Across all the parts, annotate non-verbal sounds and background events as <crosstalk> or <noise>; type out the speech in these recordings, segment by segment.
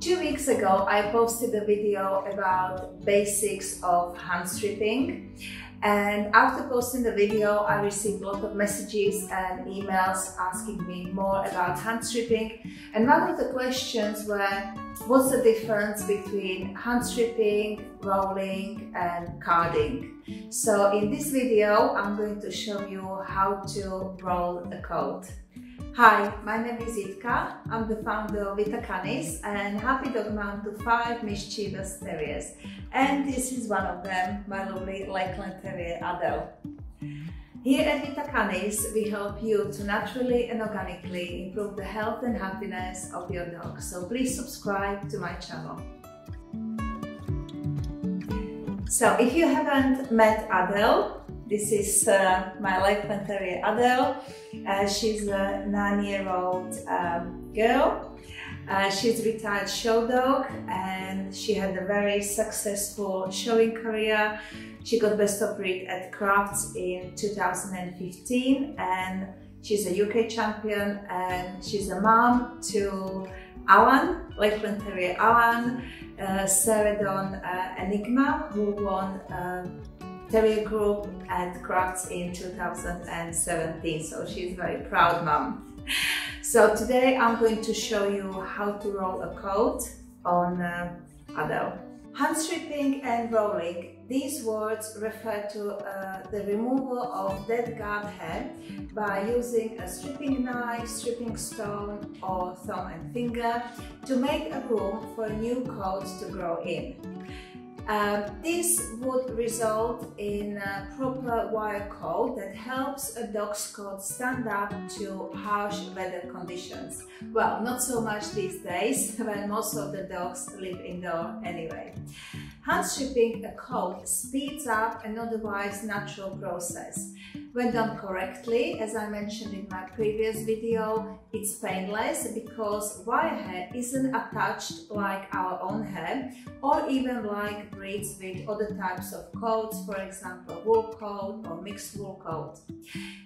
Two weeks ago, I posted a video about basics of hand stripping. And after posting the video, I received a lot of messages and emails asking me more about hand stripping. And one of the questions were, what's the difference between hand stripping, rolling and carding? So in this video, I'm going to show you how to roll a coat. Hi, my name is Jitka. I'm the founder of Vita Canis and happy dog mom to five mischievous terriers. And this is one of them, my lovely Lakeland Terrier Adele. Here at Vita Canis, we help you to naturally and organically improve the health and happiness of your dog. So please subscribe to my channel. So if you haven't met Adele, this is uh, my Lakeland Terrier Adele. Uh, she's a nine-year-old um, girl. Uh, she's retired show dog and she had a very successful showing career. She got best of breed at Crufts in 2015 and she's a UK champion and she's a mom to Alan, Lakeland Terrier Alan, uh, Celadon uh, Enigma, who won Terrier Group at Crufts in 2017. So she's very proud mom. So today I'm going to show you how to roll a coat on uh, Adele. Hand stripping and rolling. These words refer to uh, the removal of dead guard hair by using a stripping knife, stripping stone or thumb and finger to make a room for a new coat to grow in. Um, this would result in a proper wire coat that helps a dog's coat stand up to harsh weather conditions. Well, not so much these days <laughs> when most of the dogs live indoor anyway. Hand stripping a coat speeds up an otherwise natural process. When done correctly, as I mentioned in my previous video, it's painless because wire hair isn't attached like our own hair or even like braids with other types of coats, for example wool coat or mixed wool coat.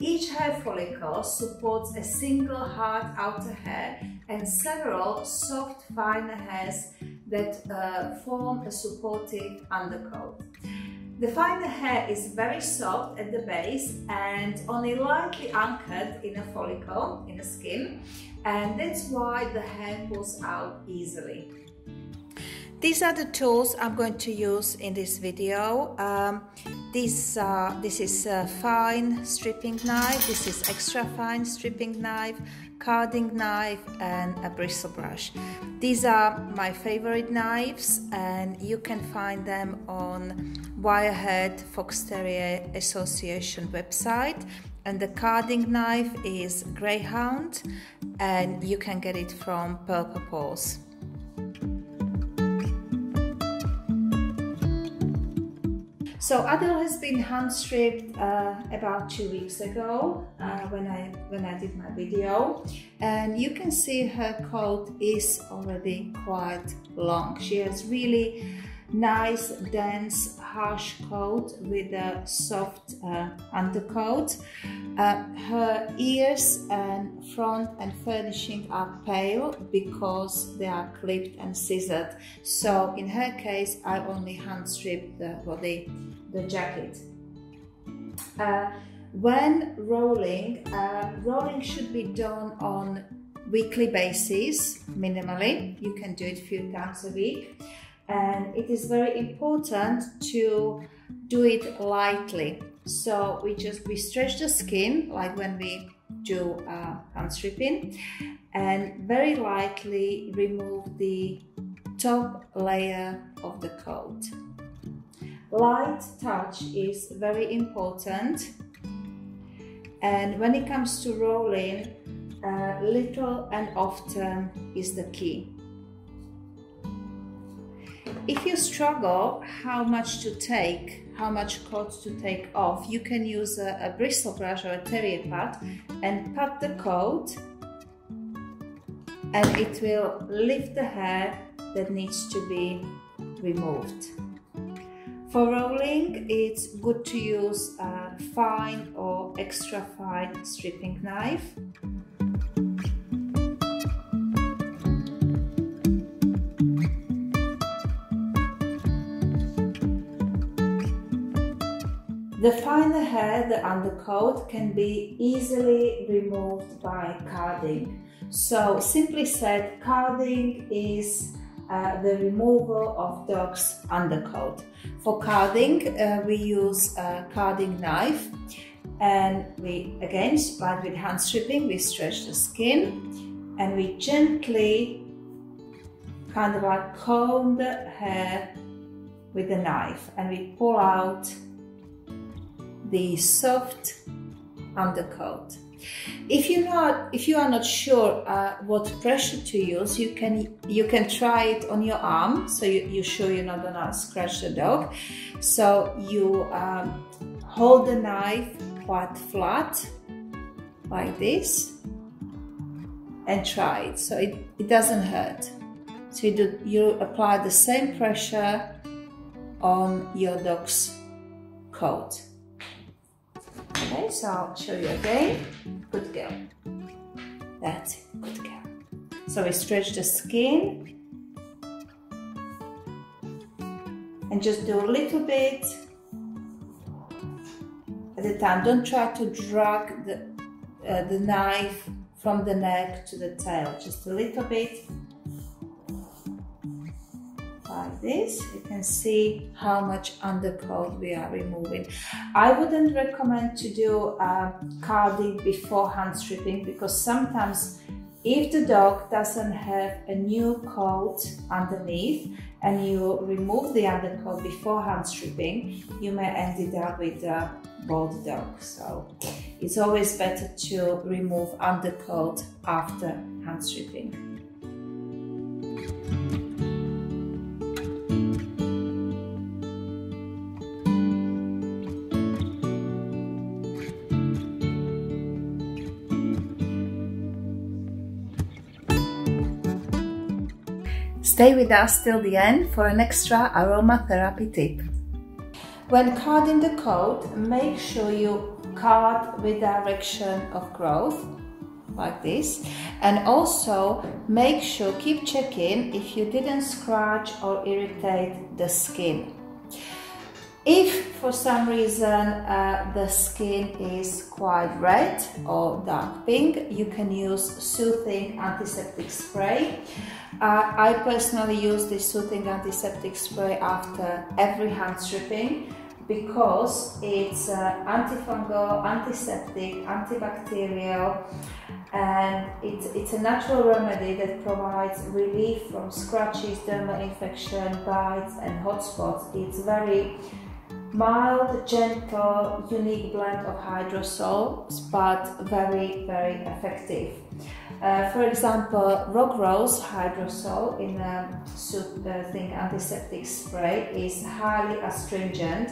Each hair follicle supports a single hard outer hair and several soft finer hairs that uh, form a supportive undercoat. The finer hair is very soft at the base and only lightly anchored in a follicle, in the skin, and that's why the hair pulls out easily. These are the tools I'm going to use in this video. Um, this, uh, this is a fine stripping knife, this is extra fine stripping knife, carding knife and a bristle brush. These are my favorite knives and you can find them on Wirehead Fox Terrier Association website and the carding knife is Greyhound and you can get it from Purple Paws. So Adele has been hand stripped uh, about two weeks ago uh, when I when I did my video, and you can see her coat is already quite long. She has really nice, dense, harsh coat with a soft uh, undercoat. Uh, her ears and front and furnishing are pale because they are clipped and scissored. So in her case, I only hand stripped the body, the jacket. Uh, when rolling, uh, rolling should be done on weekly basis, minimally. You can do it few times a week and it is very important to do it lightly. So we just we stretch the skin like when we do uh, hand stripping and very lightly remove the top layer of the coat. Light touch is very important. And when it comes to rolling uh, little and often is the key if you struggle how much to take, how much coat to take off, you can use a, a bristle brush or a terrier pad and pat the coat and it will lift the hair that needs to be removed. For rolling, it's good to use a fine or extra fine stripping knife. The finer hair, the undercoat, can be easily removed by carding. So simply said, carding is uh, the removal of dog's undercoat. For carding, uh, we use a carding knife and we, again, like with hand stripping, we stretch the skin and we gently kind of like comb the hair with the knife and we pull out the soft undercoat. If you're not, if you are not sure uh, what pressure to use, you can you can try it on your arm, so you, you're sure you're not gonna scratch the dog. So you um, hold the knife quite flat, like this, and try it. So it, it doesn't hurt. So you, do, you apply the same pressure on your dog's coat. Okay, so I'll show you again. Good girl. That's it, good girl. So we stretch the skin and just do a little bit at a time. Don't try to drag the, uh, the knife from the neck to the tail, just a little bit like this you can see how much undercoat we are removing I wouldn't recommend to do um, carding before hand stripping because sometimes if the dog doesn't have a new coat underneath and you remove the undercoat before hand stripping, you may end it up with a bald dog. So it's always better to remove undercoat after hand stripping. Stay with us till the end for an extra aromatherapy tip. When carding the coat, make sure you card with direction of growth, like this. And also make sure, keep checking if you didn't scratch or irritate the skin. If for some reason uh, the skin is quite red or dark pink, you can use soothing antiseptic spray. Uh, I personally use this soothing antiseptic spray after every hand stripping because it's uh, antifungal, antiseptic, antibacterial and it's, it's a natural remedy that provides relief from scratches, dermal infection, bites and hot spots. It's very mild, gentle, unique blend of hydrosols but very, very effective. Uh, for example, Rock Rose Hydrosol in a soothing antiseptic spray is highly astringent,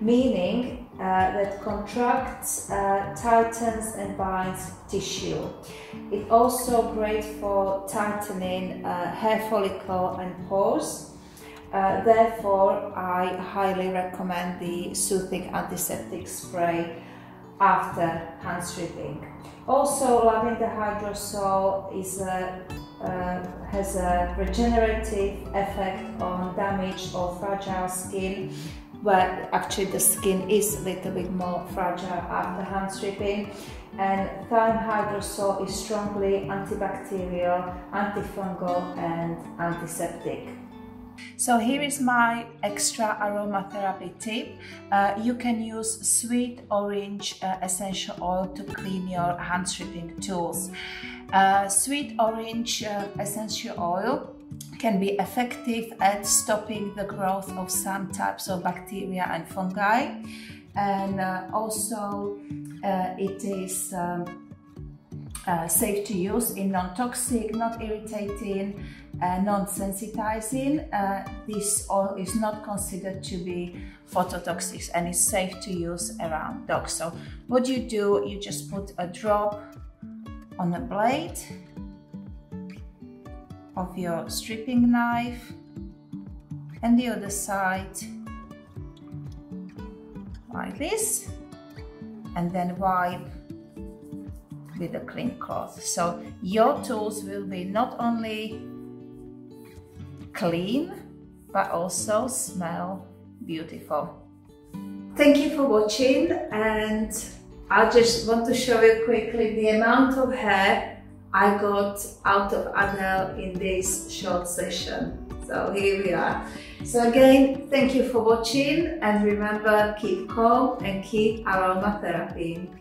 meaning uh, that contracts, uh, tightens and binds tissue. It's also great for tightening uh, hair follicle and pores. Uh, therefore, I highly recommend the soothing antiseptic spray after hand stripping. Also, lavender hydrosol is a, uh, has a regenerative effect on damaged or fragile skin, but actually the skin is a little bit more fragile after hand stripping. And thyme hydrosol is strongly antibacterial, antifungal, and antiseptic. So here is my extra aromatherapy tip. Uh, you can use sweet orange uh, essential oil to clean your hand stripping tools. Uh, sweet orange uh, essential oil can be effective at stopping the growth of some types of bacteria and fungi and uh, also uh, it is um, safe to use in non-toxic, not irritating uh, non-sensitizing, uh, this oil is not considered to be phototoxic and is safe to use around dogs. So what you do, you just put a drop on a blade of your stripping knife and the other side like this and then wipe with a clean cloth. So your tools will be not only clean but also smell beautiful. thank you for watching and I just want to show you quickly the amount of hair I got out of Adele in this short session. So here we are. So again, thank you for watching and remember keep calm and keep aromatherapy.